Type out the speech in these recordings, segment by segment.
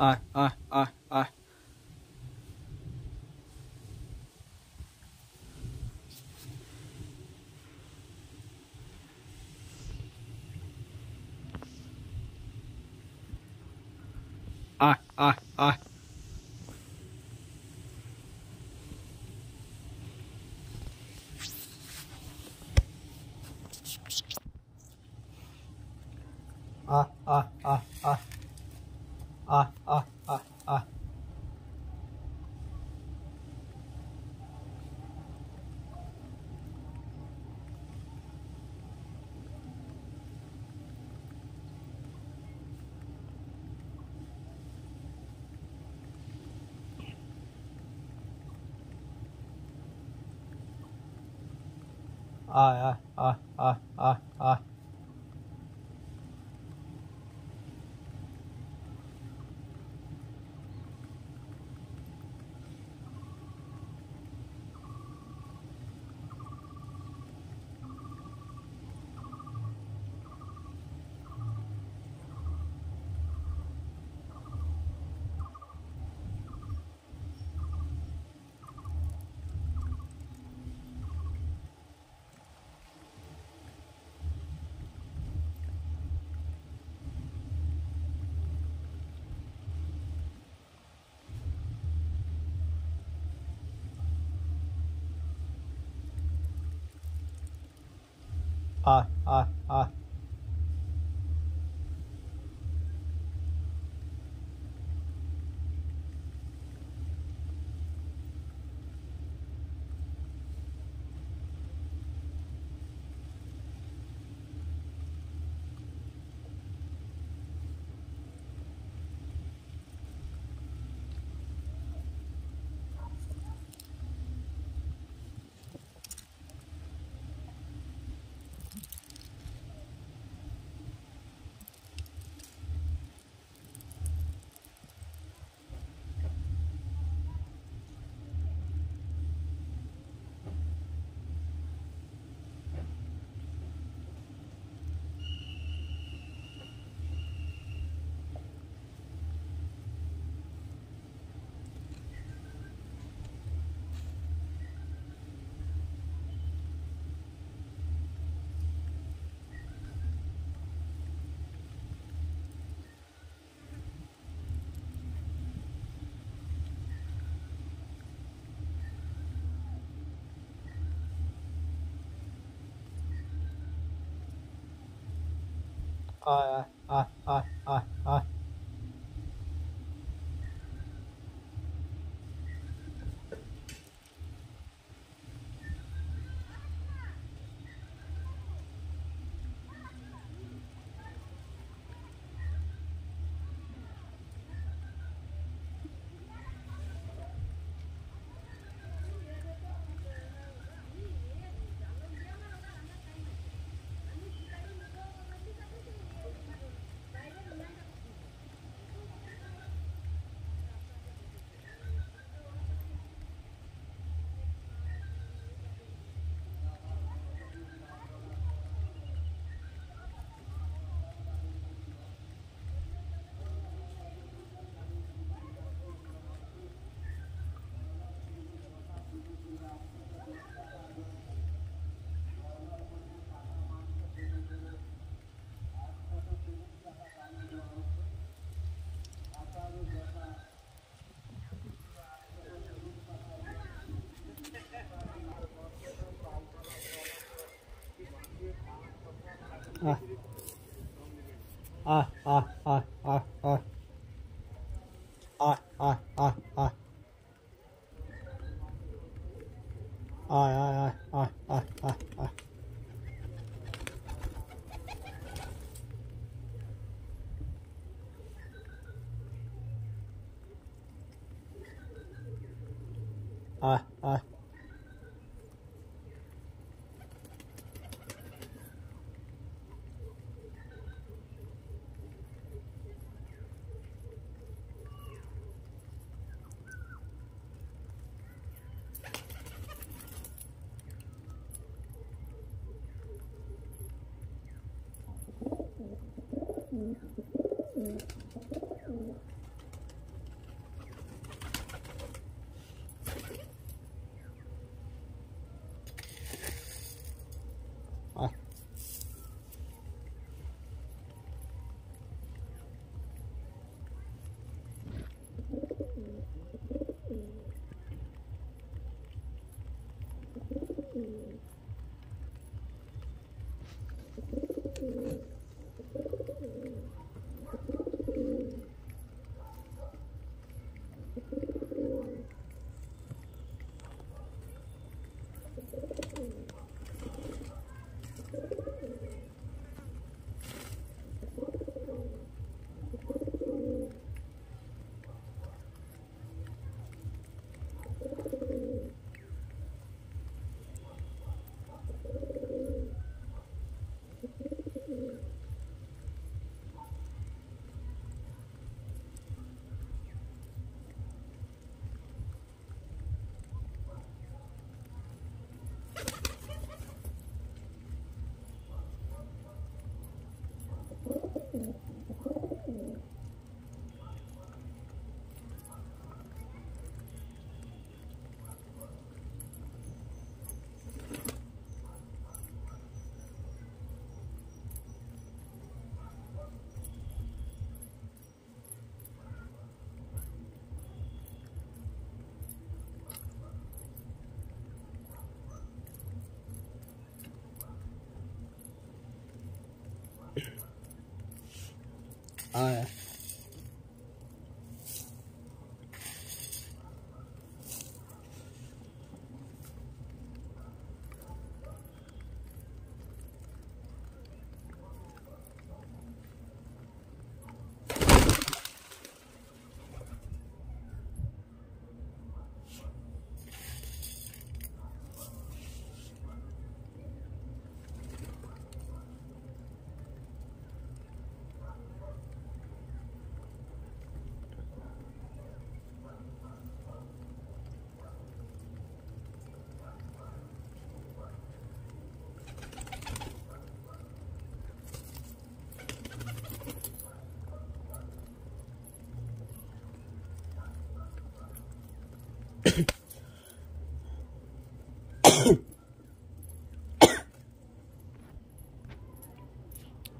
哎哎哎哎。啊啊啊啊。啊啊啊啊啊啊。ah, ah, ah. 哎哎哎哎哎哎。啊。啊啊啊。哎，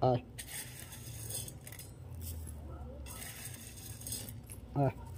哎，哎。